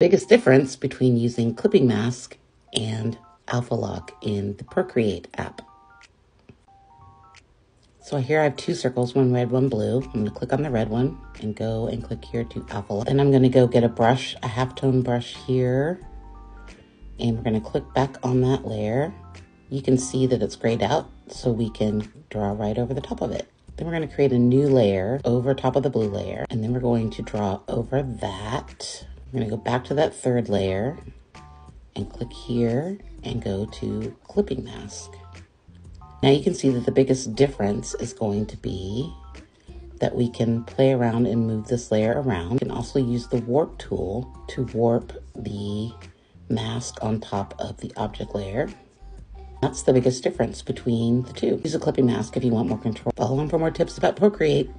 Biggest difference between using Clipping Mask and Alpha Lock in the Procreate app. So here I have two circles, one red, one blue. I'm gonna click on the red one and go and click here to Alpha Lock. Then I'm gonna go get a brush, a halftone brush here. And we're gonna click back on that layer. You can see that it's grayed out, so we can draw right over the top of it. Then we're going to create a new layer over top of the blue layer. And then we're going to draw over that. We're going to go back to that third layer and click here and go to clipping mask. Now you can see that the biggest difference is going to be that we can play around and move this layer around. We can also use the warp tool to warp the mask on top of the object layer. That's the biggest difference between the two. Use a clipping mask if you want more control. Follow on for more tips about Procreate.